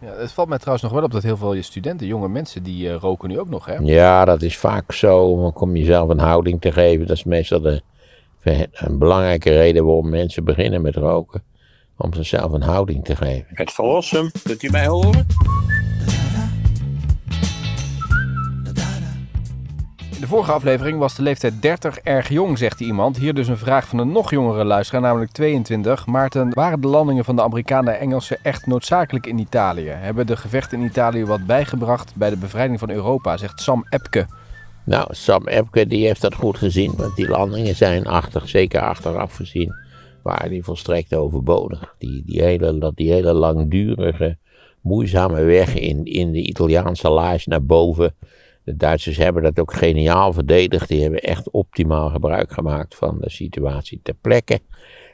Ja, het valt mij trouwens nog wel op dat heel veel studenten, jonge mensen, die uh, roken nu ook nog, hè? Ja, dat is vaak zo. Om jezelf een houding te geven. Dat is meestal de, een belangrijke reden waarom mensen beginnen met roken. Om zichzelf een houding te geven. Het verlossen, kunt u mij horen? De vorige aflevering was de leeftijd 30 erg jong, zegt iemand. Hier dus een vraag van een nog jongere luisteraar, namelijk 22. Maarten, waren de landingen van de Amerikanen en Engelsen echt noodzakelijk in Italië? Hebben de gevechten in Italië wat bijgebracht bij de bevrijding van Europa, zegt Sam Epke. Nou, Sam Epke die heeft dat goed gezien, want die landingen zijn achter, zeker achteraf gezien, waren die volstrekt overbodig. Die, die, hele, die hele langdurige, moeizame weg in, in de Italiaanse laars naar boven de Duitsers hebben dat ook geniaal verdedigd. Die hebben echt optimaal gebruik gemaakt van de situatie ter plekke.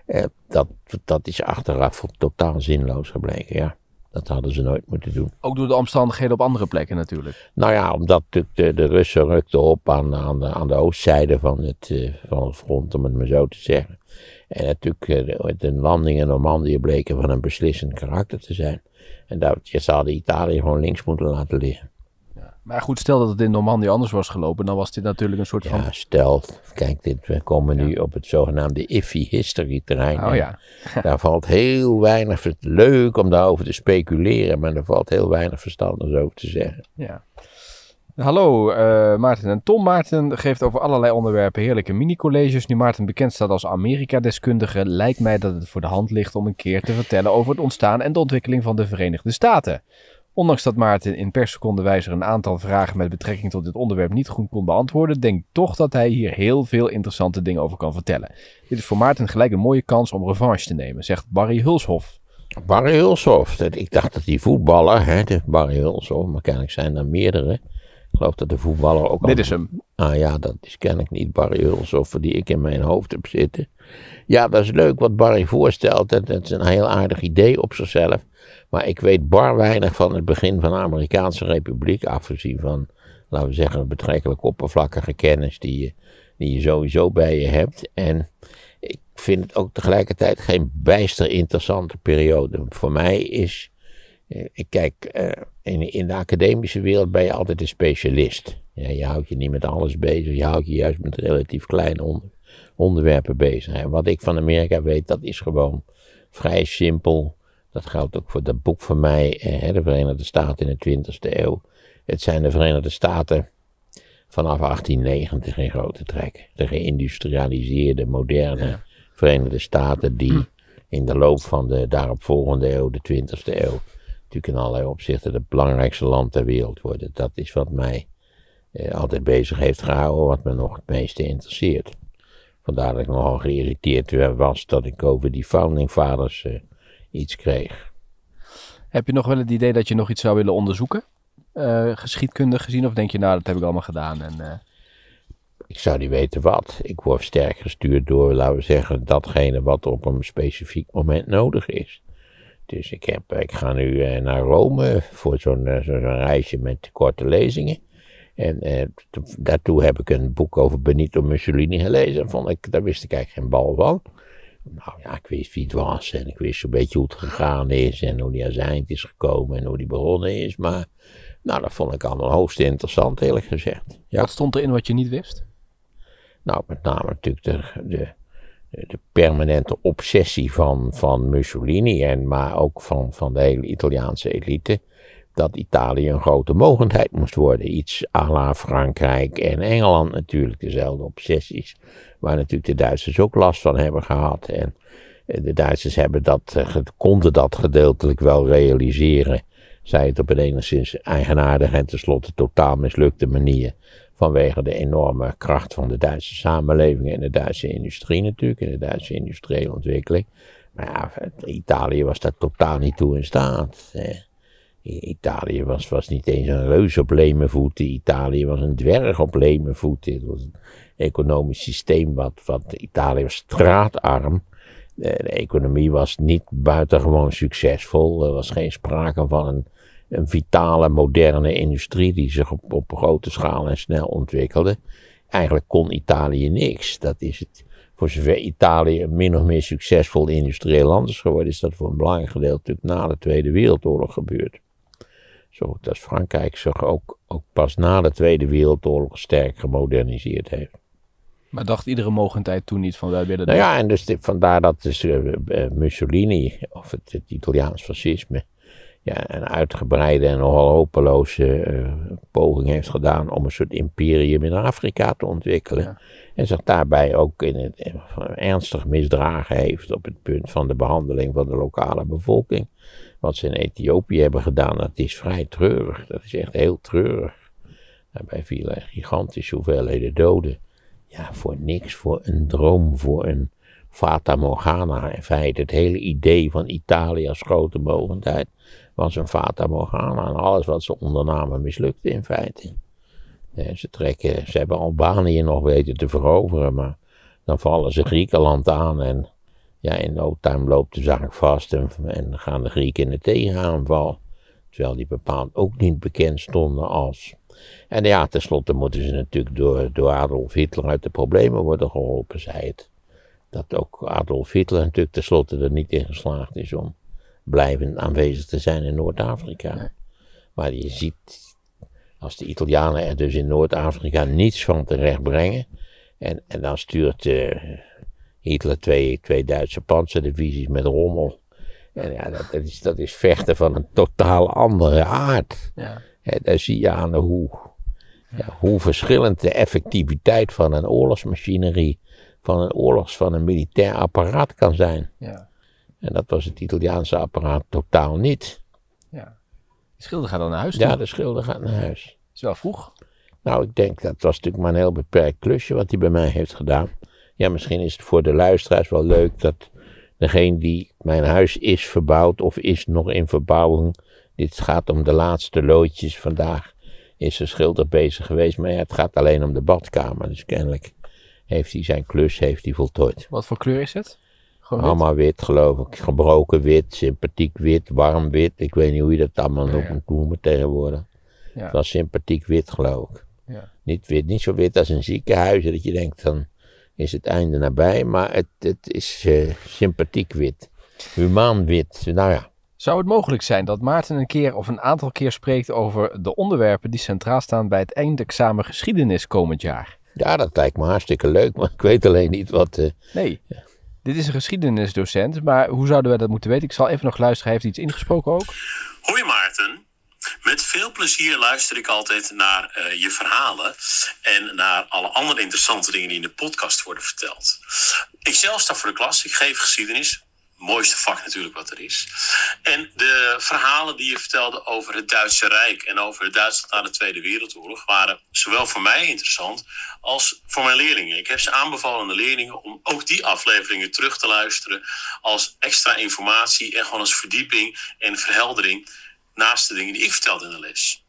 Eh, dat, dat is achteraf totaal zinloos gebleken, ja. Dat hadden ze nooit moeten doen. Ook door de omstandigheden op andere plekken natuurlijk. Nou ja, omdat de, de Russen rukten op aan, aan, de, aan de oostzijde van het, uh, van het front, om het maar zo te zeggen. En natuurlijk, uh, de landing in Normandië bleken van een beslissend karakter te zijn. En dat, je zou Italië gewoon links moeten laten liggen. Maar goed, stel dat het in Normandië anders was gelopen, dan was dit natuurlijk een soort ja, van... Ja, stel, kijk, dit, we komen nu op het zogenaamde iffy history terrein. Oh ja. daar valt heel weinig, leuk om daarover te speculeren, maar er valt heel weinig verstandigs over te zeggen. Ja. Hallo uh, Maarten en Tom. Maarten geeft over allerlei onderwerpen heerlijke mini-colleges. Nu Maarten bekend staat als Amerika-deskundige, lijkt mij dat het voor de hand ligt om een keer te vertellen over het ontstaan en de ontwikkeling van de Verenigde Staten. Ondanks dat Maarten in per seconde wijzer een aantal vragen met betrekking tot dit onderwerp niet goed kon beantwoorden, denk toch dat hij hier heel veel interessante dingen over kan vertellen. Dit is voor Maarten gelijk een mooie kans om revanche te nemen, zegt Barry Hulshoff. Barry Hulshoff, ik dacht dat die voetballer, hè, de Barry Hulshoff, maar kennelijk zijn er meerdere. Ik geloof dat de voetballer ook. Dit is hem. Ah ja, dat is kennelijk niet Barry Hulshoff die ik in mijn hoofd heb zitten. Ja, dat is leuk wat Barry voorstelt. Dat, dat is een heel aardig idee op zichzelf. Maar ik weet bar weinig van het begin van de Amerikaanse Republiek, afgezien van, laten we zeggen, een betrekkelijk oppervlakkige kennis die je, die je sowieso bij je hebt. En ik vind het ook tegelijkertijd geen bijster interessante periode. Voor mij is, ik kijk, eh, in, in de academische wereld ben je altijd een specialist. Ja, je houdt je niet met alles bezig, je houdt je juist met relatief kleine onderwerpen bezig. En wat ik van Amerika weet, dat is gewoon vrij simpel dat geldt ook voor dat boek van mij, eh, de Verenigde Staten in de 20e eeuw. Het zijn de Verenigde Staten vanaf 1890 in grote trek. De geïndustrialiseerde, moderne Verenigde Staten die in de loop van de daaropvolgende eeuw, de 20e eeuw, natuurlijk in allerlei opzichten het belangrijkste land ter wereld worden. Dat is wat mij eh, altijd bezig heeft gehouden, wat me nog het meeste interesseert. Vandaar dat ik nogal geïrriteerd was dat ik over die founding fathers eh, iets kreeg. Heb je nog wel het idee dat je nog iets zou willen onderzoeken? Uh, geschiedkundig gezien? Of denk je, nou, dat heb ik allemaal gedaan? En, uh... Ik zou niet weten wat. Ik word sterk gestuurd door, laten we zeggen, datgene wat op een specifiek moment nodig is. Dus ik, heb, ik ga nu uh, naar Rome voor zo'n zo'n reisje met korte lezingen. En daartoe heb ik een boek over Benito Mussolini gelezen. Vond ik, daar wist ik eigenlijk geen bal van. Nou ja, ik wist wie het was en ik wist een beetje hoe het gegaan is en hoe die aan zijn eind is gekomen en hoe die begonnen is. Maar nou, dat vond ik allemaal hoogst interessant, eerlijk gezegd. Ja. Wat stond erin wat je niet wist? Nou, met name natuurlijk de, de, de permanente obsessie van, van Mussolini, en, maar ook van, van de hele Italiaanse elite dat Italië een grote mogendheid moest worden. Iets à la Frankrijk en Engeland natuurlijk, dezelfde obsessies. Waar natuurlijk de Duitsers ook last van hebben gehad. En eh, de Duitsers hebben dat, eh, konden dat gedeeltelijk wel realiseren. Zij het op een enigszins eigenaardige en tenslotte totaal mislukte manier. Vanwege de enorme kracht van de Duitse samenleving en de Duitse industrie natuurlijk. En de Duitse industriële ontwikkeling. Maar ja, Italië was daar totaal niet toe in staat. Italië was, was niet eens een reus op lemenvoeten. Italië was een dwerg op lemenvoeten. Het was een economisch systeem wat, wat Italië was straatarm. De, economie was niet buitengewoon succesvol. Er was geen sprake van een, een vitale, moderne industrie die zich op, op grote schaal en snel ontwikkelde. Eigenlijk kon Italië niks. Dat is het. Voor zover Italië een min of meer succesvol industrieel land is geworden, is dat voor een belangrijk gedeelte natuurlijk na de Tweede Wereldoorlog gebeurd. Zo goed als Frankrijk zich ook, ook pas na de Tweede Wereldoorlog sterk gemoderniseerd heeft. Maar dacht iedere mogendheid toen niet van wij willen Nou dat? ja, en dus vandaar dat dus, eh, eh, Mussolini, of het, het Italiaans fascisme, ja, een uitgebreide en nogal hopeloze eh, poging heeft gedaan om een soort imperium in Afrika te ontwikkelen. Ja. En zich daarbij ook in het, in- ernstig misdragen heeft op het punt van de behandeling van de lokale bevolking. Wat ze in Ethiopië hebben gedaan, dat is vrij treurig. Dat is echt heel treurig. Daarbij vielen gigantische hoeveelheden doden. Ja, voor niks, voor een droom, voor een Fata Morgana. In feite, het hele idee van Italië als grote mogendheid was een Fata Morgana. En alles wat ze ondernamen mislukte in feite. Ze, trekken, ze hebben Albanië nog weten te veroveren, maar dan vallen ze Griekenland aan en ja, in no time loopt de zaak vast en, en gaan de Grieken in de tegenaanval. Terwijl die bepaald ook niet bekend stonden als. En ja, tenslotte moeten ze natuurlijk door, door Adolf Hitler uit de problemen worden geholpen, zei het. Dat ook Adolf Hitler natuurlijk tenslotte er niet in geslaagd is om blijvend aanwezig te zijn in Noord-Afrika. Maar je ziet, als de Italianen er dus in Noord-Afrika niets van terecht brengen. En, en dan stuurt eh, Hitler twee, twee Duitse panzerdivisies met rommel. En ja, dat, dat, is, dat is vechten van een totaal andere aard. Ja. Daar zie je aan hoe, ja, hoe verschillend de effectiviteit van een oorlogsmachinerie, van een oorlogs, van een militair apparaat kan zijn. Ja. En dat was het Italiaanse apparaat totaal niet. ja. De schilder gaat dan naar huis toe. Ja, de schilder gaat naar huis. is wel vroeg. Nou, ik denk dat was natuurlijk maar een heel beperkt klusje wat hij bij mij heeft gedaan. Ja, misschien is het voor de luisteraars wel leuk dat degene die mijn huis is verbouwd of is nog in verbouwing. Dit gaat om de laatste loodjes. Vandaag is de schilder bezig geweest, maar ja, het gaat alleen om de badkamer. Dus kennelijk heeft hij zijn klus heeft hij voltooid. Wat voor kleur is het? Gewoon wit? Allemaal wit, geloof ik. Gebroken wit, sympathiek wit, warm wit. Ik weet niet hoe je dat allemaal nog moet noemen tegenwoordig. Ja. Het was sympathiek wit, geloof ik. Ja. Niet, wit, niet zo wit als een ziekenhuis, dat je denkt, dan is het einde nabij. Maar het, het is eh, sympathiek wit. Humaan wit. Nou ja, Zou het mogelijk zijn dat Maarten een keer of een aantal keer spreekt over de onderwerpen die centraal staan bij het eindexamen geschiedenis komend jaar? ja, dat lijkt me hartstikke leuk, maar ik weet alleen niet wat... eh, Nee. Dit is een geschiedenisdocent, maar hoe zouden wij dat moeten weten? Ik zal even nog luisteren. Hij heeft iets ingesproken ook. Hoi Maarten. Met veel plezier luister ik altijd naar eh, je verhalen en naar alle andere interessante dingen die in de podcast worden verteld. Ik zelf sta voor de klas, ik geef geschiedenis. Mooiste vak natuurlijk wat er is. En de verhalen die je vertelde over het Duitse Rijk en over Duitsland na de Tweede Wereldoorlog waren zowel voor mij interessant als voor mijn leerlingen. Ik heb ze aanbevolen aan de leerlingen om ook die afleveringen terug te luisteren als extra informatie en gewoon als verdieping en verheldering naast de dingen die ik vertelde in de les.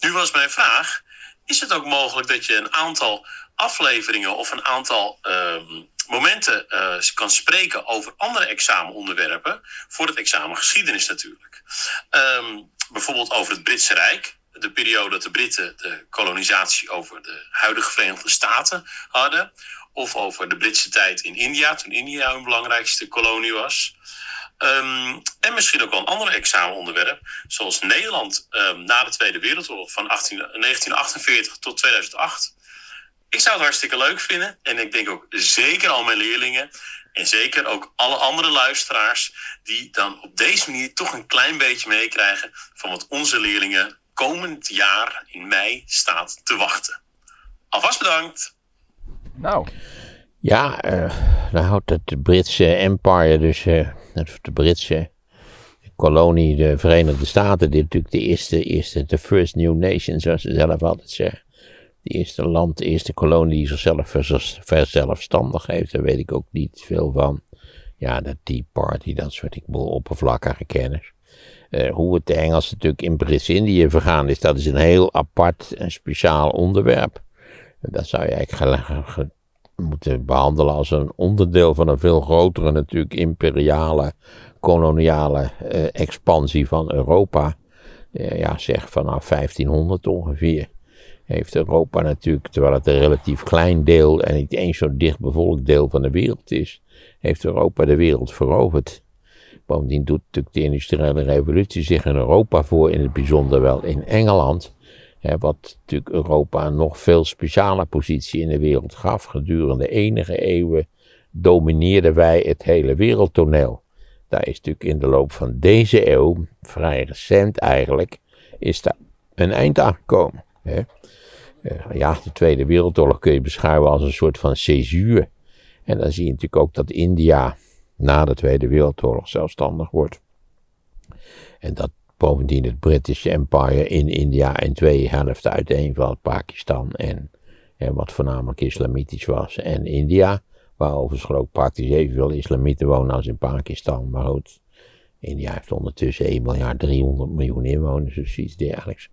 Nu was mijn vraag: is het ook mogelijk dat je een aantal afleveringen of een aantal ehm, momenten eh, kan spreken over andere examenonderwerpen voor het examen geschiedenis natuurlijk? Ehm, bijvoorbeeld over het Britse Rijk. De periode dat de Britten de kolonisatie over de huidige Verenigde Staten hadden. Of over de Britse tijd in India, toen India hun belangrijkste kolonie was. Ehm, en misschien ook wel een ander examenonderwerp, zoals Nederland ehm, na de Tweede Wereldoorlog van 18, 1948 tot 2008. Ik zou het hartstikke leuk vinden en ik denk ook zeker al mijn leerlingen en zeker ook alle andere luisteraars die dan op deze manier toch een klein beetje meekrijgen van wat onze leerlingen komend jaar in mei staat te wachten. Alvast bedankt! Nou, ja, eh dan houdt het Britse empire, dus eh, het- de Britse kolonie, de Verenigde Staten, dit natuurlijk de eerste, eerste, de first new nation, zoals ze zelf altijd zeggen. De eerste land, de eerste kolonie die zichzelf verzelfstandig heeft, daar weet ik ook niet veel van. Ja, de Tea Party, dat soort, ik bedoel, oppervlakkige kennis. Eh, hoe het de Engelsen natuurlijk in Brits-Indië vergaan is, dat is een heel apart en speciaal onderwerp. Dat zou je eigenlijk ge- ge- moeten behandelen als een onderdeel van een veel grotere natuurlijk imperiale, koloniale eh, expansie van Europa. Eh, ja, zeg vanaf 1500 ongeveer. Heeft Europa natuurlijk, terwijl het een relatief klein deel en niet eens zo dicht bevolkt deel van de wereld is, heeft Europa de wereld veroverd. Bovendien doet natuurlijk de industriële revolutie zich in Europa voor, in het bijzonder wel in Engeland. Hè, wat natuurlijk Europa een nog veel speciale positie in de wereld gaf. Gedurende enige eeuwen domineerden wij het hele wereldtoneel. Daar is natuurlijk in de loop van deze eeuw, vrij recent eigenlijk, is daar een eind aan gekomen. Hè. Eh, ja, de Tweede Wereldoorlog kun je beschouwen als een soort van césuur. En dan zie je natuurlijk ook dat India na de Tweede Wereldoorlog zelfstandig wordt. En dat bovendien het British Empire in India in twee helften uiteenvalt, Pakistan en, en wat voornamelijk islamitisch was, en India, waar overigens ook praktisch evenveel islamieten wonen als in Pakistan, maar goed, India heeft ondertussen 1 miljard 300 miljoen inwoners, of iets dergelijks.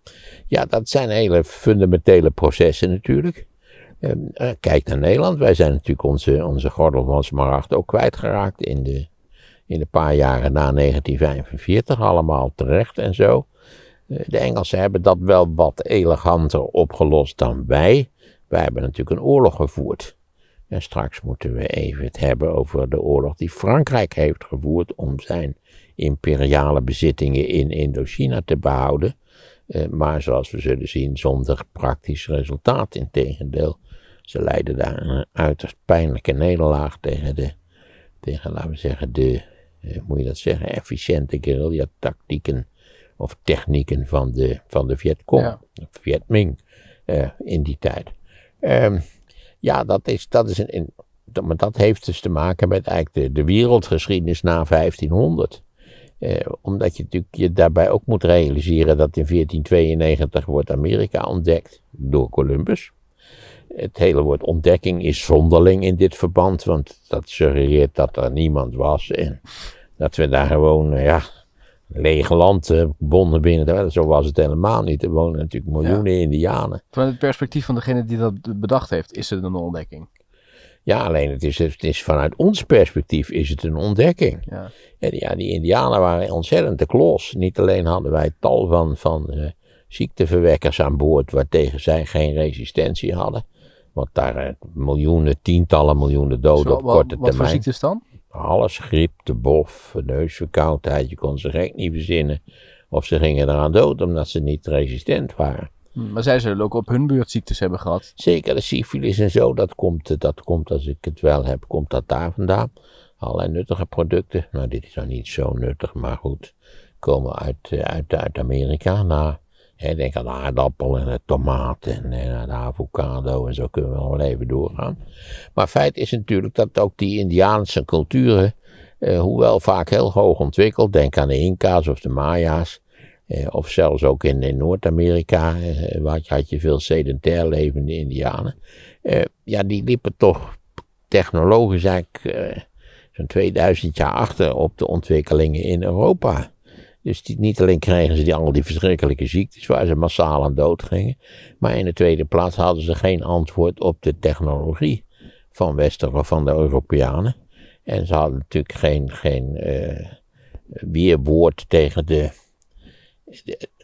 Ja, dat zijn hele fundamentele processen natuurlijk. Ehm, eh, kijk naar Nederland. Wij zijn natuurlijk onze, onze gordel van Smaragd ook kwijtgeraakt in de, in de paar jaren na 1945. Allemaal terecht en zo. Eh, de Engelsen hebben dat wel wat eleganter opgelost dan wij. Wij hebben natuurlijk een oorlog gevoerd. En straks moeten we even het hebben over de oorlog die Frankrijk heeft gevoerd om zijn imperiale bezittingen in Indochina te behouden. Eh, maar zoals we zullen zien, zonder praktisch resultaat. Integendeel, ze leidden daar een uiterst pijnlijke nederlaag tegen de, tegen, laten we zeggen, de, eh, moet je dat zeggen, efficiënte guerrilla-tactieken of technieken van de, van de Vietcong, Ja. Vietming, eh, in die tijd. Ehm, ja, dat is, dat is een, een- dat, maar dat heeft dus te maken met eigenlijk de, de wereldgeschiedenis na 1500. Eh, omdat je natuurlijk je daarbij ook moet realiseren dat in 1492 wordt Amerika ontdekt door Columbus. Het hele woord ontdekking is zonderling in dit verband, want dat suggereert dat er niemand was en dat we daar gewoon, eh, ja, leeg land eh, bonden binnen. Zo was het helemaal niet. Er wonen natuurlijk miljoenen Indianen. Vanuit het perspectief van degene die dat bedacht heeft, is het een ontdekking. Ja, alleen het is, het is vanuit ons perspectief is het een ontdekking. Ja. En ja, die Indianen waren ontzettend de klos. Niet alleen hadden wij tal van, van eh, ziekteverwekkers aan boord, waartegen zij geen resistentie hadden. Want daar eh, miljoenen, tientallen miljoenen doden Zo, op wat, korte wat voor termijn. ziektes dan? Alles, griep, de bof, neusverkoudheid, je kon ze gek niet verzinnen. Of ze gingen eraan dood omdat ze niet resistent waren. Hm, Maar zij zullen ook op hun beurt ziektes hebben gehad. Zeker de syfilis en zo, dat komt, eh, dat komt als ik het wel heb, komt dat daar vandaan. Allerlei nuttige producten. Nou, dit is dan niet zo nuttig, maar goed. Komen uit, eh, uit, Amerika. Nou, hè, denk aan de aardappel en de tomaat en, eh, de avocado en zo kunnen we nog wel even doorgaan. Maar feit is natuurlijk dat ook die Indiaanse culturen, eh, hoewel vaak heel hoog ontwikkeld, denk aan de Inca's of de Maya's, eh, of zelfs ook in, Noord-Amerika eh, had, je, had je veel sedentair levende Indianen. Eh, ja, die liepen toch technologisch eigenlijk zo'n 2000 jaar achter op de ontwikkelingen in Europa. Dus die, niet alleen kregen ze die, al die verschrikkelijke ziektes waar ze massaal aan dood gingen, maar in de tweede plaats hadden ze geen antwoord op de technologie van Wester of van de Europeanen. En ze hadden natuurlijk geen, geen weerwoord tegen de,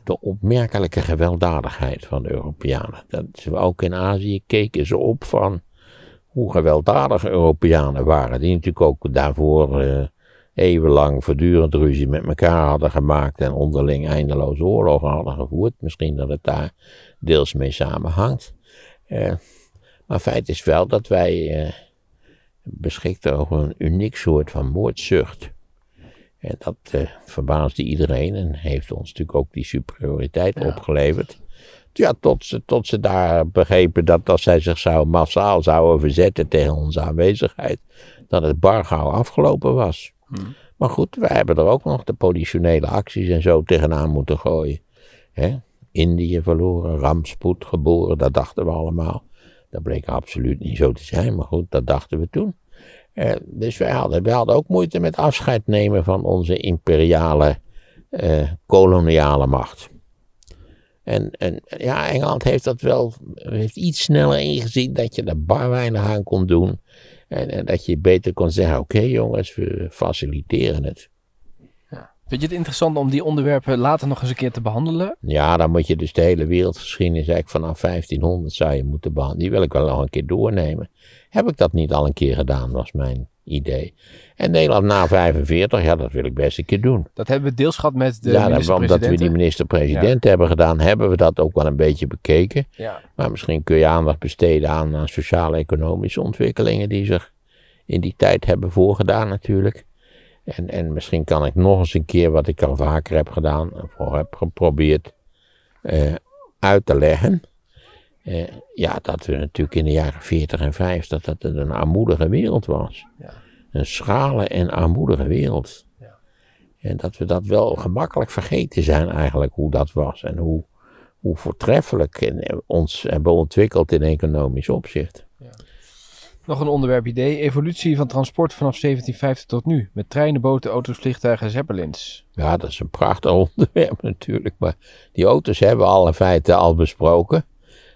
de, opmerkelijke gewelddadigheid van de Europeanen. Dat ze ook in Azië keken ze op van hoe gewelddadig Europeanen waren. Die natuurlijk ook daarvoor eh, eeuwenlang voortdurend ruzie met elkaar hadden gemaakt en onderling eindeloze oorlogen hadden gevoerd. Misschien dat het daar deels mee samenhangt. Eh, maar feit is wel dat wij eh, beschikten over een uniek soort van moordzucht. En dat eh, verbaasde iedereen en heeft ons natuurlijk ook die superioriteit opgeleverd. Ja, tot ze, tot ze daar begrepen dat als zij zich zou, massaal zouden verzetten tegen onze aanwezigheid, dat het bar gauw afgelopen was. Maar goed, wij hebben er ook nog de politionele acties en zo tegenaan moeten gooien. Hè? Indië verloren, rampspoed geboren, dat dachten we allemaal. Dat bleek absoluut niet zo te zijn, maar goed, dat dachten we toen. Eh, dus wij hadden, hadden ook moeite met afscheid nemen van onze imperiale, eh, koloniale macht. En, en ja, Engeland heeft dat wel, heeft iets sneller ingezien dat je er bar aan kon doen. En, en dat je beter kon zeggen, oké jongens, we faciliteren het. Vind je het interessant om die onderwerpen later nog eens een keer te behandelen? Ja, dan moet je dus de hele wereldgeschiedenis eigenlijk vanaf 1500 zou je moeten behandelen. Die wil ik wel nog een keer doornemen. Heb ik dat niet al een keer gedaan, was mijn idee. En Nederland na 45, ja, dat wil ik best een keer doen. Dat hebben we deels gehad met de ja, minister-president. omdat we die minister-president hebben gedaan, hebben we dat ook wel een beetje bekeken. Ja. Maar misschien kun je aandacht besteden aan, aan sociaal-economische ontwikkelingen die zich in die tijd hebben voorgedaan natuurlijk. En, en misschien kan ik nog eens een keer wat ik al vaker heb gedaan, of heb geprobeerd eh, uit te leggen. Eh, ja, dat we natuurlijk in de jaren 40 en 50 dat het een armoedige wereld was. Ja. Een schrale en armoedige wereld. Ja. En dat we dat wel gemakkelijk vergeten zijn eigenlijk hoe dat was. En hoe, hoe voortreffelijk en ons hebben ontwikkeld in economisch opzicht. Nog een onderwerp idee. Evolutie van transport vanaf 1750 tot nu. Met treinen, boten, auto's, vliegtuigen en zeppelins. Ja, dat is een prachtig onderwerp natuurlijk. Maar die auto's hebben we alle feiten al besproken.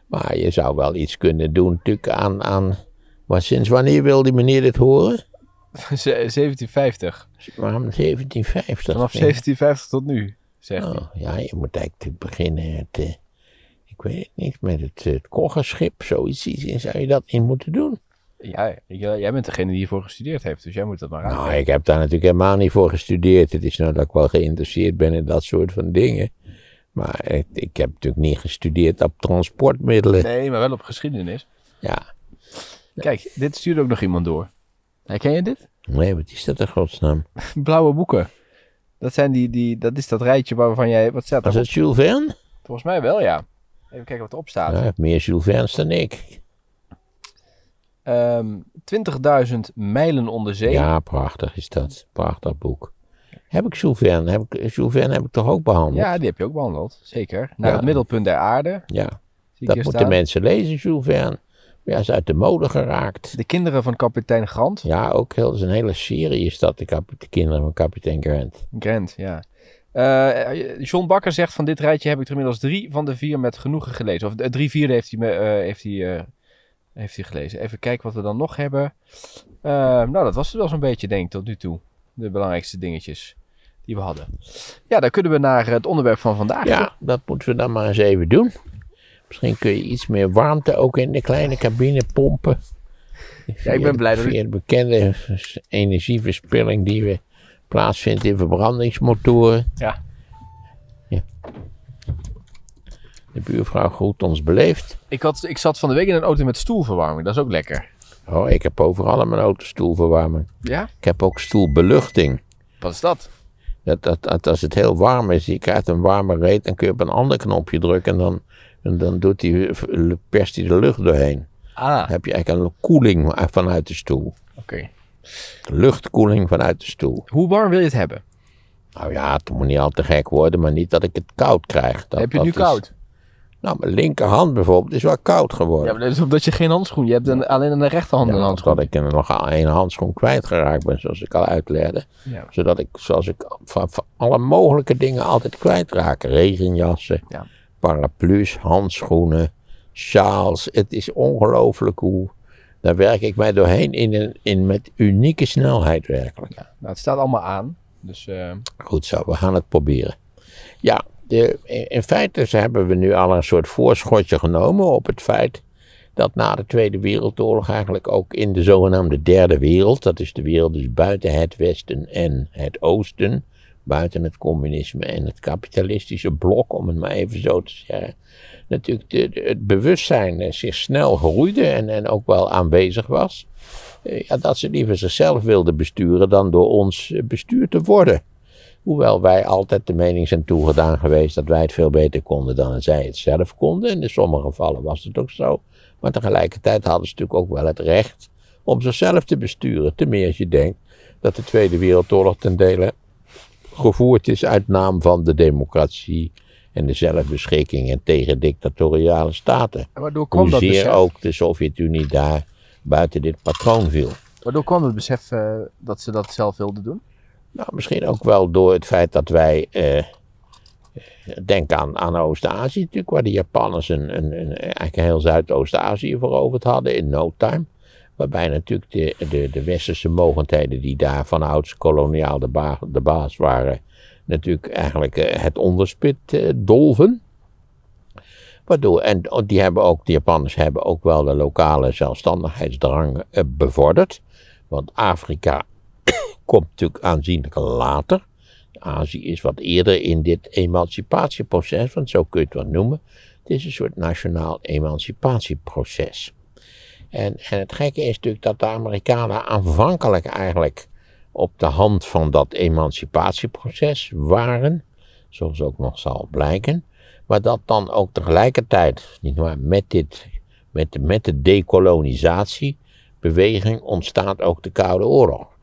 Maar je zou wel iets kunnen doen natuurlijk aan... aan maar sinds wanneer wil die meneer dit horen? Ze- 1750. Waarom 1750? Vanaf 1750 tot nu, zegt hij. Oh, ja, je moet eigenlijk beginnen het, eh, ik weet het niet, met het, het koggerschip, zoiets iets, zou je dat in moeten doen? Ja, jij jij bent degene die hiervoor gestudeerd heeft, dus jij moet dat maar aan. Nou, ik heb daar natuurlijk helemaal niet voor gestudeerd. Het is nou dat ik wel geïnteresseerd ben in dat soort van dingen. Maar ik, ik heb natuurlijk niet gestudeerd op transportmiddelen. Nee, maar wel op geschiedenis. Ja, Kijk, dit stuurde ook nog iemand door. Herken je dit? nee, wat is dat in godsnaam? Blauwe boeken. Dat, zijn die, die, dat is dat rijtje waarvan jij... Wat staat Was er? het Jules Verne? Volgens mij wel, ja. Even kijken wat erop staat. Ja, meer Jules Verne's dan ik. Ehm 20.000 mijlen onder zee. Ja, prachtig is dat. Prachtig boek. Heb ik Jules Verne? Heb ik, Jules Verne heb ik toch ook behandeld? Ja, die heb je ook behandeld. Zeker. Naar Ja. het middelpunt der aarde. Ja, dat moeten staan. mensen lezen, Jules Verne. Ja, is uit de mode geraakt. De kinderen van kapitein Grant. Ja, ook heel, dat is een hele serie is dat, de, kap- de kinderen van kapitein Grant. Grant, ja. Eh, John Bakker zegt van dit rijtje heb ik er inmiddels drie van de vier met genoegen gelezen. Of eh, drie vierde heeft hij, me, eh, heeft, hij, heeft hij gelezen. Even kijken wat we dan nog hebben. Eh, nou, dat was het wel zo'n beetje, denk ik, tot nu toe. De belangrijkste dingetjes die we hadden. Ja, dan kunnen we naar het onderwerp van vandaag. Ja, toch? dat moeten we dan maar eens even doen. Misschien kun je iets meer warmte ook in de kleine cabine pompen. Ja, ik ben blij dat de bekende energieverspilling die we plaatsvindt in verbrandingsmotoren. Ja. De buurvrouw groet ons beleefd. Ik, had, ik zat van de week in een auto met stoelverwarming. Dat is ook lekker. Oh, ik heb overal in mijn auto stoelverwarming. Ja? Ik heb ook stoelbeluchting. Wat is dat? Dat, dat, dat als het heel warm is, je krijgt een warme reet, dan kun je op een ander knopje drukken en dan, en dan doet die, perst hij de lucht doorheen. Ah, Dan heb je eigenlijk een koeling vanuit de stoel. oké. Luchtkoeling vanuit de stoel. Hoe warm wil je het hebben? Nou ja, het moet niet al te gek worden, maar niet dat ik het koud krijg. Dat, Heb je het nu koud? Nou, mijn linkerhand bijvoorbeeld is wel koud geworden. Ja, maar dat is omdat je geen handschoen... Je hebt een, alleen aan de rechterhand Ja, een handschoen. omdat ik er nog één handschoen kwijtgeraakt ben, zoals ik al uitlegde. Ja. Zodat ik, zoals ik van, van alle mogelijke dingen altijd kwijtraak. Regenjassen, Ja. paraplu's, handschoenen, sjaals. Het is ongelooflijk hoe... Daar werk ik mij doorheen in, een, in met unieke snelheid werkelijk. Nou, het staat allemaal aan. Dus eh, Goed zo, we gaan het proberen. Ja, de, in feite hebben we nu al een soort voorschotje genomen op het feit dat na de Tweede Wereldoorlog eigenlijk ook in de zogenaamde derde wereld, dat is de wereld dus buiten het Westen en het Oosten, buiten het communisme en het kapitalistische blok, om het maar even zo te zeggen, natuurlijk het bewustzijn eh, zich snel groeide en, en ook wel aanwezig was. Eh, Ja, dat ze liever zichzelf wilden besturen dan door ons eh, bestuurd te worden. Hoewel wij altijd de mening zijn toegedaan geweest dat wij het veel beter konden dan zij het zelf konden. En in sommige gevallen was het ook zo. Maar tegelijkertijd hadden ze natuurlijk ook wel het recht om zichzelf te besturen. Ten meer als je denkt dat de Tweede Wereldoorlog ten dele gevoerd is uit naam van de democratie en de zelfbeschikking en tegen dictatoriale staten. waardoor kwam dat Hoezeer besef? ook de Sovjet-Unie daar buiten dit patroon viel. Waardoor kwam het besef eh, dat ze dat zelf wilden doen? Nou, misschien ook wel door het feit dat wij. eh denk aan, aan Oost-Azië, natuurlijk, waar de Japanners een, een, een, eigenlijk heel Zuidoost-Azië veroverd hadden in no time. Waarbij natuurlijk de, de, de westerse mogendheden die daar vanouds koloniaal de, de baas waren, natuurlijk eigenlijk eh, het onderspit eh, dolven. Waardoor, en die hebben ook, de Japanners hebben ook wel de lokale zelfstandigheidsdrang eh, bevorderd. Want Afrika komt natuurlijk aanzienlijk later. Azië is wat eerder in dit emancipatieproces, want zo kun je het wel noemen. Het is een soort nationaal emancipatieproces. En, en het gekke is natuurlijk dat de Amerikanen aanvankelijk eigenlijk op de hand van dat emancipatieproces waren, zoals ook nog zal blijken, maar dat dan ook tegelijkertijd, niet maar met, dit, met, de, met de decolonisatiebeweging ontstaat ook de Koude Oorlog.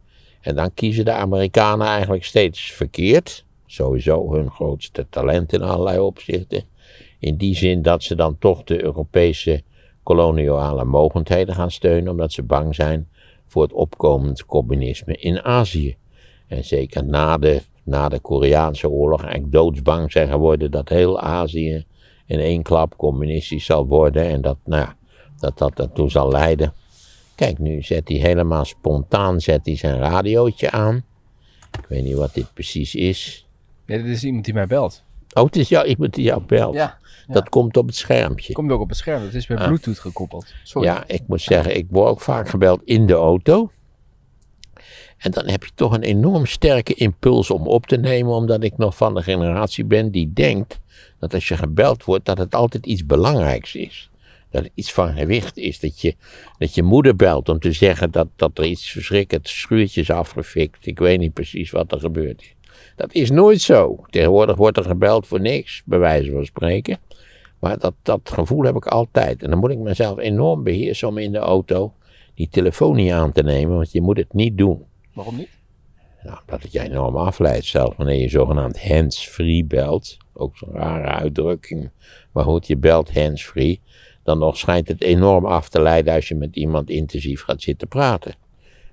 En dan kiezen de Amerikanen eigenlijk steeds verkeerd. Sowieso hun grootste talent in allerlei opzichten. In die zin dat ze dan toch de Europese koloniale mogendheden gaan steunen, omdat ze bang zijn voor het opkomend communisme in Azië. En zeker na de, na de Koreaanse oorlog eigenlijk doodsbang zijn geworden dat heel Azië in één klap communistisch zal worden en dat, nou dat dat ertoe zal leiden. Kijk, nu zet hij helemaal spontaan zet hij zijn radiootje aan. Ik weet niet wat dit precies is. Ja, dit is iemand die mij belt. Oh, het is jou, iemand die jou belt. Ja. Dat komt op het schermpje. Komt ook op het scherm. Het is met Ah. Bluetooth gekoppeld. Sorry. Ja, ik moet zeggen, ik word ook vaak gebeld in de auto. En dan heb je toch een enorm sterke impuls om op te nemen, omdat ik nog van de generatie ben die denkt dat als je gebeld wordt, dat het altijd iets belangrijks is. Dat het iets van gewicht is. Dat je, dat je moeder belt om te zeggen dat, dat er iets verschrikkelijks schuurtje is afgefikt. Ik weet niet precies wat er gebeurd is. Dat is nooit zo. Tegenwoordig wordt er gebeld voor niks, bij wijze van spreken. Maar dat, dat gevoel heb ik altijd. En dan moet ik mezelf enorm beheersen om in de auto die telefoon niet aan te nemen, want je moet het niet doen. Waarom niet? Nou, omdat het je enorm afleidt, zelfs wanneer je zogenaamd hands-free belt. Ook zo'n rare uitdrukking. Maar goed, je belt hands-free. Dan nog schijnt het enorm af te leiden als je met iemand intensief gaat zitten praten.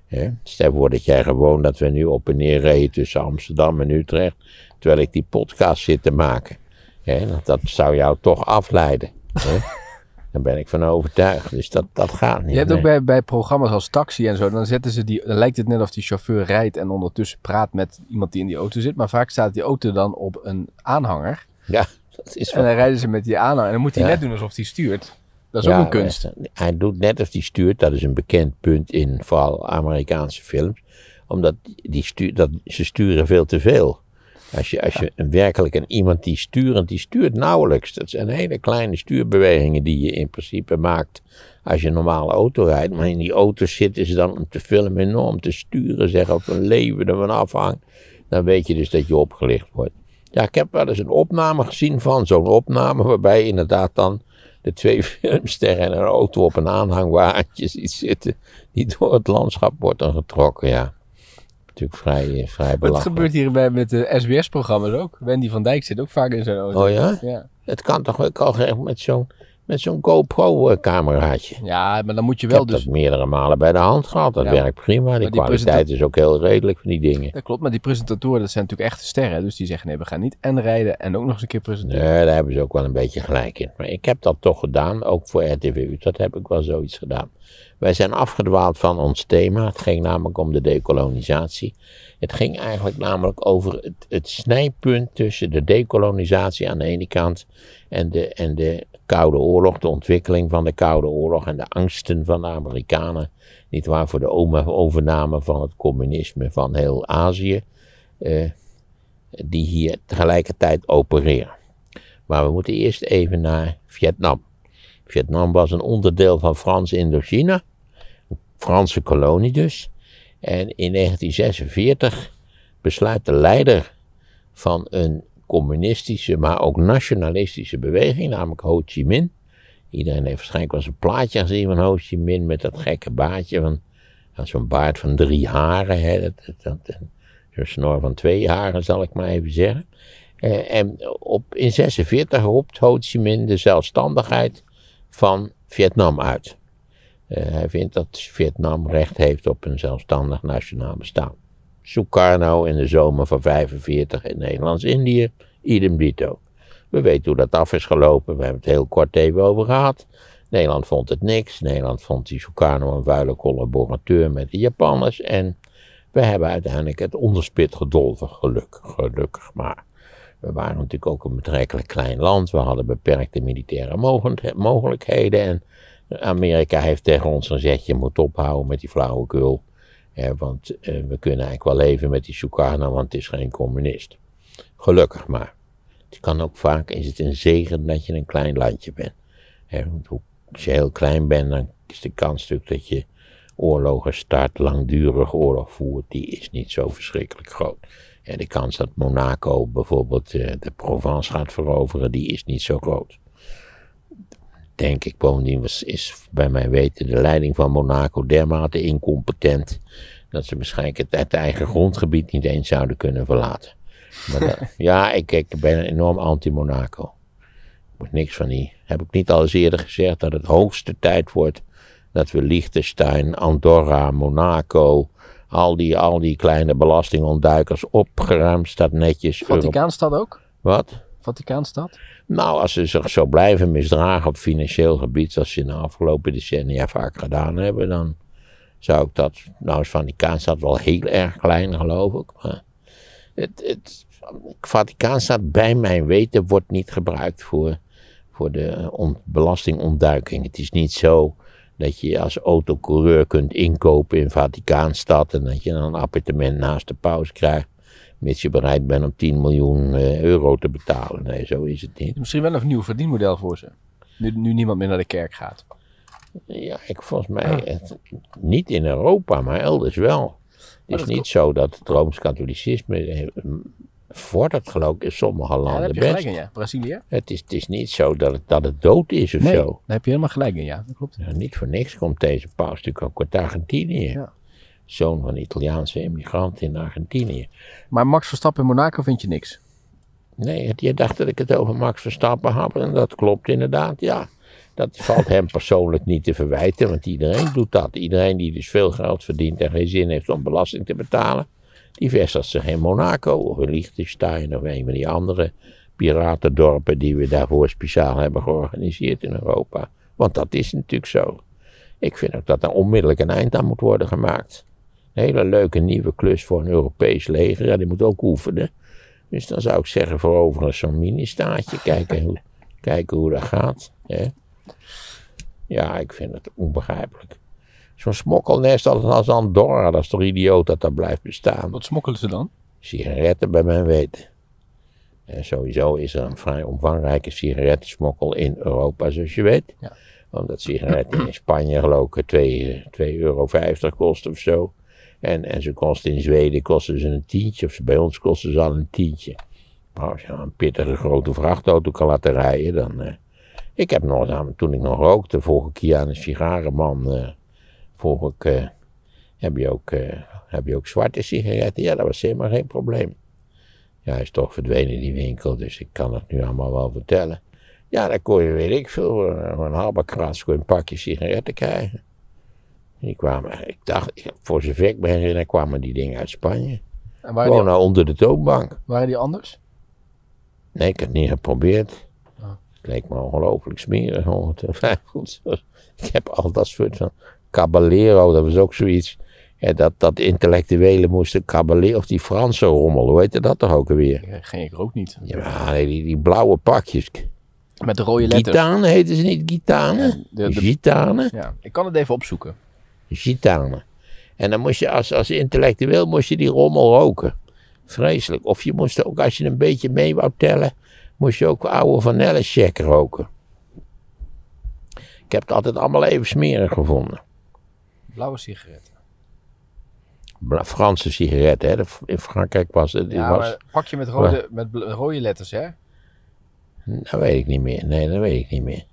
Hè? Stel voor dat jij gewoon, dat we nu op en neer reden tussen Amsterdam en Utrecht, terwijl ik die podcast zit te maken. Dat, zou jou toch afleiden. Daar ben ik van overtuigd. Dus dat, dat gaat niet. Je hebt nee. ook bij, bij programma's als taxi en zo, dan zetten ze die, dan lijkt het net of die chauffeur rijdt en ondertussen praat met iemand die in die auto zit. Maar vaak staat die auto dan op een aanhanger. Ja, dat is En dan rijden ze met die aanhanger. En dan moet hij Ja. net doen alsof hij stuurt. Dat is Ja, ook een kunst. eh, Hij doet net of hij stuurt, dat is een bekend punt in vooral Amerikaanse films. Omdat die stuur, dat, ze sturen veel te veel. Als je, als je een, werkelijk een iemand die sturend, die stuurt nauwelijks. Dat zijn hele kleine stuurbewegingen die je in principe maakt als je een normale auto rijdt. Maar in die auto zitten ze dan om te filmen enorm te sturen, zeggen of een leven ervan afhangt. Dan weet je dus dat je opgelicht wordt. Ja, ik heb wel eens een opname gezien van zo'n opname waarbij inderdaad dan de twee filmsterren en een auto op een aanhangwagentje ziet zitten, die door het landschap wordt dan getrokken, ja. Natuurlijk vrij, eh, vrij het belachelijk. gebeurt hierbij met de SBS-programma's ook. Wendy van Dijk zit ook vaak in zijn auto. Oh ja? Ja, Het kan toch ook al met zo'n met zo'n GoPro-cameraatje. ja maar dan moet je Ik wel heb dus... dat meerdere malen bij de hand gehad. Dat Ja. werkt prima. Die die kwaliteit is ook heel redelijk van die dingen. Dat klopt, maar die presentatoren, dat zijn natuurlijk echte sterren. Dus die zeggen, nee, we gaan niet en rijden en ook nog eens een keer presenteren. Nee, daar hebben ze ook wel een beetje gelijk in. Maar ik heb dat toch gedaan, ook voor RTV Dat heb ik wel zoiets gedaan. Wij zijn afgedwaald van ons thema. Het ging namelijk om de dekolonisatie. Het ging eigenlijk namelijk over het, het snijpunt tussen de dekolonisatie aan de ene kant en de, en de Koude Oorlog, de ontwikkeling van de Koude Oorlog en de angsten van de Amerikanen, niet waar, voor de overname van het communisme van heel Azië, eh, die hier tegelijkertijd opereren. Maar we moeten eerst even naar Vietnam. Vietnam was een onderdeel van Frans Indochina, een Franse kolonie dus. En in 1946 besluit de leider van een communistische, maar ook nationalistische beweging, namelijk Ho Chi Minh. Iedereen heeft waarschijnlijk wel eens een plaatje gezien van Ho Chi Minh met dat gekke baardje van, zo'n baard van drie haren. Dat, zo'n snor van twee haren, zal ik maar even zeggen. Eh, en op, in 46 roept Ho Chi Minh de zelfstandigheid van Vietnam uit. Eh, hij vindt dat Vietnam recht heeft op een zelfstandig nationaal bestaan. Sukarno in de zomer van 45 in Nederlands-Indië, idem dito. We weten hoe dat af is gelopen, we hebben het heel kort even over gehad. Nederland vond het niks, Nederland vond die Sukarno een vuile collaborateur met de Japanners en we hebben uiteindelijk het onderspit gedolven, gelukkig, gelukkig maar. We waren natuurlijk ook een betrekkelijk klein land. We hadden beperkte militaire mogelijkheden. En Amerika heeft tegen ons gezegd: je moet ophouden met die flauwekul. Hè, want eh, we kunnen eigenlijk wel leven met die Sukarno, want het is geen communist. Gelukkig maar. Het kan ook vaak, is het een zegen dat je een klein landje bent. Hè, want hoe- als je heel klein bent, dan is de kans natuurlijk dat je oorlogen start, langdurig oorlog voert, die is niet zo verschrikkelijk groot. En de kans dat Monaco bijvoorbeeld eh, de Provence gaat veroveren, die is niet zo groot. Denk ik, bovendien was, is bij mijn weten de leiding van Monaco dermate incompetent, dat ze waarschijnlijk het, het eigen grondgebied niet eens zouden kunnen verlaten. Maar dat- ja, ik, ik ben enorm anti-Monaco. Ik moet niks van die. Heb ik niet al eens eerder gezegd dat het hoogste tijd wordt dat we Liechtenstein, Andorra, Monaco, al die, al die kleine belastingontduikers opgeruimd staat netjes. Vaticaanstad ook? Wat? Vaticaanstad? Nou, als ze zich zo blijven misdragen op financieel gebied, zoals ze in de afgelopen decennia vaak gedaan hebben, dan zou ik dat, nou is Vaticaanstad wel heel erg klein geloof ik, maar het, het, Vaticaanstad bij mijn weten wordt niet gebruikt voor, voor de on- belastingontduiking. Het is niet zo dat je als autocoureur kunt inkopen in Vaticaanstad en dat je dan een appartement naast de paus krijgt, mits je bereid bent om 10 miljoen eh, euro te betalen. Nee, zo is het niet. Misschien wel een nieuw verdienmodel voor ze. Nu, nu niemand meer naar de kerk gaat. Ja, ik, volgens mij het, niet in Europa, maar elders wel. Het is dat niet zo dat het Rooms-Katholicisme eh, vordert, geloof ik, in sommige Ja, landen heb je best. gelijk in, ja. Brazilië? Het is, het is niet zo dat het, dat het dood is of Nee, zo. daar heb je helemaal gelijk in, ja. Dat klopt. Ja, niet voor niks komt deze paus natuurlijk ook uit Argentinië. Ja. Zoon van een Italiaanse immigrant in Argentinië. Maar Max Verstappen in Monaco vind je niks. Nee, je dacht dat ik het over Max Verstappen had en dat klopt inderdaad, ja. Dat valt hem persoonlijk niet te verwijten, want iedereen doet dat. Iedereen die dus veel geld verdient en geen zin heeft om belasting te betalen, die vestigt zich in Monaco of in Liechtenstein of een van die andere piratendorpen die we daarvoor speciaal hebben georganiseerd in Europa. Want dat is natuurlijk zo. Ik vind ook dat er onmiddellijk een eind aan moet worden gemaakt. Een hele leuke nieuwe klus voor een Europees leger, ja, die moet ook oefenen. Dus dan zou ik zeggen, verover eens zo'n mini-staatje. Kijken hoe, kijken hoe dat gaat. Hè? Ja, ik vind het onbegrijpelijk. Zo'n smokkelnest als, als Andorra, dat is toch idioot dat dat blijft bestaan. Wat smokkelen ze dan? Sigaretten bij mijn weten. En sowieso is er een vrij omvangrijke sigarettensmokkel in Europa, zoals je weet. Ja. Omdat sigaretten in Spanje geloof ik 2,50 euro kosten of zo. En, en ze kosten in Zweden kosten ze een tientje, of bij ons kosten ze al een tientje. Maar als je een pittige grote vrachtauto kan laten rijden, dan... eh, ik heb nog, toen ik nog rookte, volg ik hier aan een sigarenman, eh, volg ik, eh, heb, je ook, heb je ook zwarte sigaretten? Ja, dat was helemaal geen probleem. Ja, hij is toch verdwenen die winkel, dus ik kan het nu allemaal wel vertellen. Ja, dan kon je, weet ik veel, een halve kras kon je een pakje sigaretten krijgen. Die kwamen, ik dacht, voor zover ik me herinner, kwamen die dingen uit Spanje. En waren, Gewoon die, nou onder de toonbank. waren die anders? Nee, ik heb het niet geprobeerd. Oh. Het leek me ongelooflijk smerig. ongetwijfeld. Ik heb al dat soort van Caballero, dat was ook zoiets. Ja, dat, dat intellectuelen moesten Caballero, of die Franse rommel, hoe heette dat toch ook alweer? Ik, geen, ik rook niet. Ja, die, die blauwe pakjes. Met de rode letters. Gitanen heten ze niet gitanen? Ja, de- de- Gitanen? Ja, ik kan het even opzoeken. Gitanen. En dan moest je als, als intellectueel moest je die rommel roken. Vreselijk. Of je moest ook, als je een beetje mee wou tellen, moest je ook oude vanillecheck roken. Ik heb het altijd allemaal even smerig gevonden. Blauwe sigaretten. Bla- Franse sigaretten, hè. In Frankrijk was het. Ja, was, pak je met rode, met rode letters, hè? Dat weet ik niet meer. Nee, dat weet ik niet meer.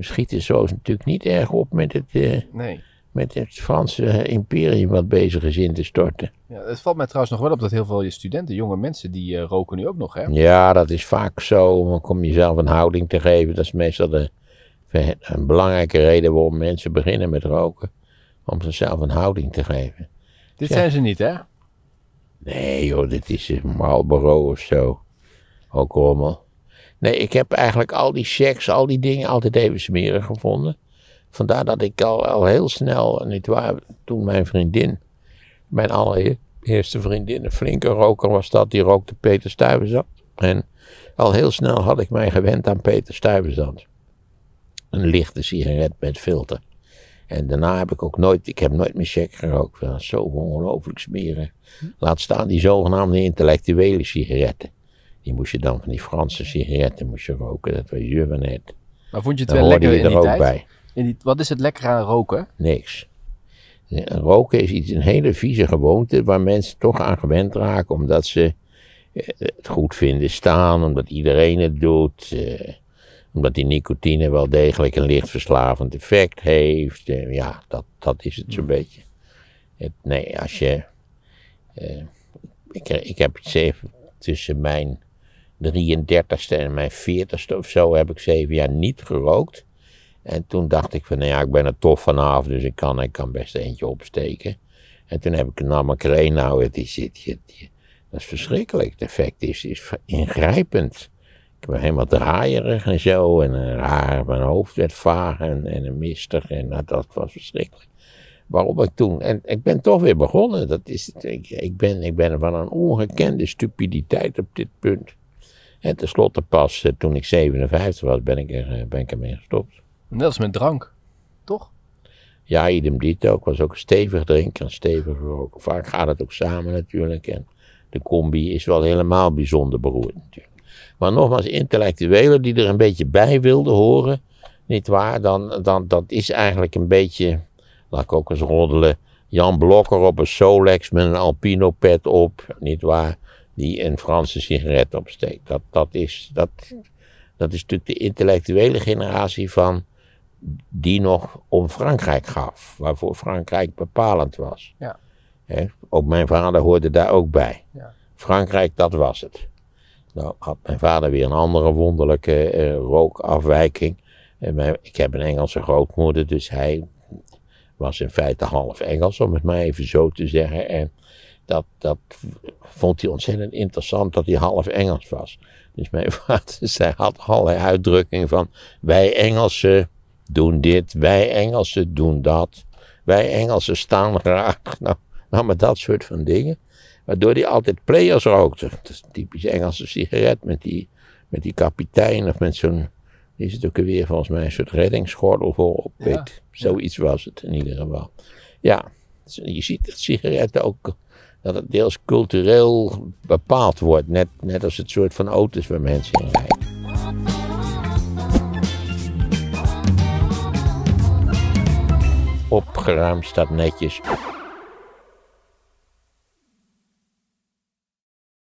We schieten zo natuurlijk niet erg op met het, eh, Nee. met het Franse eh, imperium wat bezig is in te storten. Ja, het valt mij trouwens nog wel op dat heel veel je studenten, jonge mensen, die eh, roken nu ook nog, hè? Ja, dat is vaak zo. Om jezelf een houding te geven. Dat is meestal de, een belangrijke reden waarom mensen beginnen met roken. Om zichzelf een houding te geven. Dit Ja. zijn ze niet, hè? Nee joh, dit is Marlboro of zo. Ook rommel. Nee, ik heb eigenlijk al die checks, al die dingen altijd even smerig gevonden. Vandaar dat ik al, al heel snel, niet waar, toen mijn vriendin, mijn allereerste vriendin, een flinke roker was dat, die rookte Peter Stuyvesant. En al heel snel had ik mij gewend aan Peter Stuyvesant. Een lichte sigaret met filter. En daarna heb ik ook nooit, ik heb nooit meer check gerookt. Dat zo ongelooflijk smeren. Laat staan die zogenaamde intellectuele sigaretten. Die moest je dan van die Franse sigaretten moest je roken. Dat was je net. Maar vond je het Dan wel lekker je in er die ook tijd? bij. In die, wat is het lekker aan roken? Niks. En Roken is iets, een hele vieze gewoonte waar mensen toch aan gewend raken omdat ze eh, het goed vinden staan, omdat iedereen het doet, eh, omdat die nicotine wel degelijk een licht verslavend effect heeft. Eh, ja, dat, dat is het zo'n beetje. Het, nee, als je. eh, ik, ik heb het zeven, tussen mijn 33ste en mijn 40ste of zo heb ik zeven jaar niet gerookt. En toen dacht ik van, nou ja, ik ben er tof vanaf, dus ik kan, ik kan best eentje opsteken. En toen heb ik nam ik er een, nou, het is, het, dat is verschrikkelijk. Het effect is, is ingrijpend. Ik ben helemaal draaierig en zo, en raar, mijn hoofd werd vaag en, en mistig, en nou, dat was verschrikkelijk. Waarom ik toen, en ik ben toch weer begonnen, dat is, ik, ik, ben, ik ben van een ongekende stupiditeit op dit punt. En tenslotte pas eh, toen ik 57 was, ben ik, er, eh, ben ik ermee gestopt. Net als met drank, toch? Ja, idem dito. Ik was ook een stevig drinker, een stevig roker. Vaak gaat het ook samen natuurlijk. En de combi is wel helemaal bijzonder beroerd natuurlijk. Maar nogmaals, intellectuelen die er een beetje bij wilden horen, niet waar, dan, dan dat is eigenlijk een beetje, laat ik ook eens roddelen, Jan Blokker op een Solex met een Alpino pet op, niet waar, die een Franse sigaret opsteekt. Dat, dat, is, dat, dat is natuurlijk de intellectuele generatie van die nog om Frankrijk gaf, waarvoor Frankrijk bepalend was. Ja. Ook mijn vader hoorde daar ook bij. Ja. Frankrijk, dat was het. Nou had mijn vader weer een andere wonderlijke eh, rookafwijking. En mijn, ik heb een Engelse grootmoeder, dus hij was in feite half Engels, om het maar even zo te zeggen. En dat, dat vond hij ontzettend interessant dat hij half Engels was. Dus mijn vader zei, had allerlei uitdrukkingen van wij Engelsen doen dit, wij Engelsen doen dat, wij Engelsen staan graag. Nou, nou maar dat soort van dingen. Waardoor hij altijd players rookte. Dat is een typisch Engelse sigaret met die, met die kapitein of met zo'n, die is het ook weer volgens mij een soort reddingsgordel voorop. Ja, Weet, zoiets was het in ieder geval. Ja, dus je ziet dat sigaretten ook, dat het deels cultureel bepaald wordt. Net, net als het soort van auto's waar mensen in rijden. Opgeruimd staat netjes